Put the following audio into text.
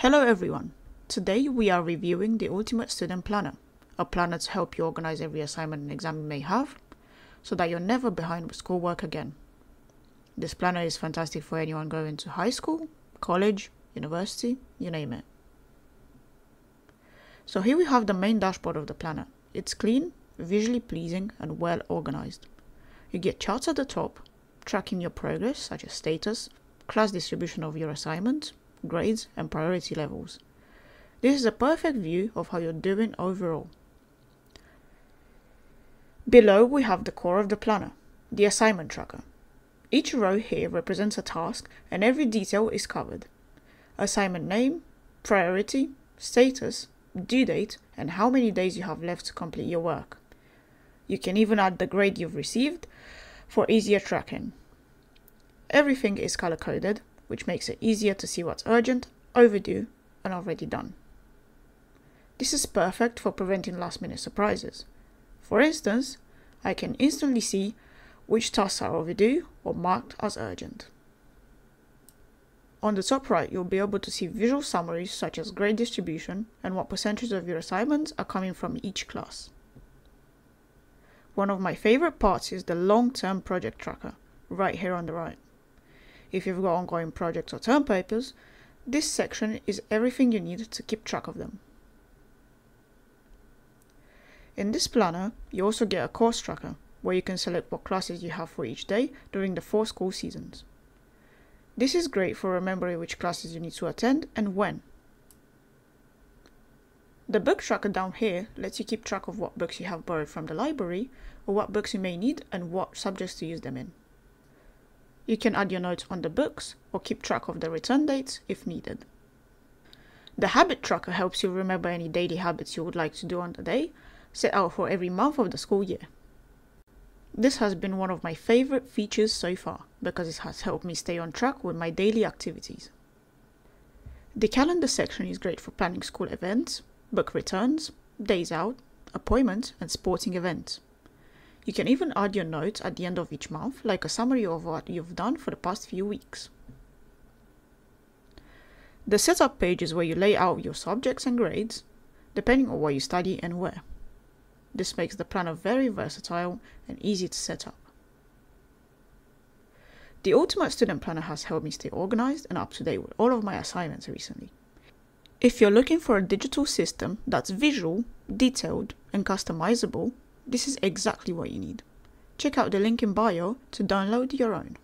Hello everyone. Today we are reviewing the Ultimate Student Planner, a planner to help you organize every assignment and exam you may have, so that you're never behind with schoolwork again. This planner is fantastic for anyone going to high school, college, university, you name it. So here we have the main dashboard of the planner. It's clean, visually pleasing and well organized. You get charts at the top, tracking your progress such as status, class distribution of your assignments, grades and priority levels. This is a perfect view of how you're doing overall. Below we have the core of the planner, the assignment tracker. Each row here represents a task and every detail is covered. Assignment name, priority, status, due date and how many days you have left to complete your work. You can even add the grade you've received for easier tracking. Everything is color coded, which makes it easier to see what's urgent, overdue, and already done. This is perfect for preventing last minute surprises. For instance, I can instantly see which tasks are overdue or marked as urgent. On the top right, you'll be able to see visual summaries such as grade distribution and what percentage of your assignments are coming from each class. One of my favorite parts is the long-term project tracker, right here on the right. If you've got ongoing projects or term papers, this section is everything you need to keep track of them. In this planner, you also get a course tracker, where you can select what classes you have for each day during the four school seasons. This is great for remembering which classes you need to attend and when. The book tracker down here lets you keep track of what books you have borrowed from the library or what books you may need and what subjects to use them in. You can add your notes on the books or keep track of the return dates if needed. The habit tracker helps you remember any daily habits you would like to do on the day, set out for every month of the school year. This has been one of my favorite features so far because it has helped me stay on track with my daily activities. The calendar section is great for planning school events, book returns, days out, appointments, and sporting events. You can even add your notes at the end of each month, like a summary of what you've done for the past few weeks. The setup page is where you lay out your subjects and grades, depending on what you study and where. This makes the planner very versatile and easy to set up. The Ultimate Student Planner has helped me stay organized and up to date with all of my assignments recently. If you're looking for a digital system that's visual, detailed, and customizable, this is exactly what you need. Check out the link in bio to download your own.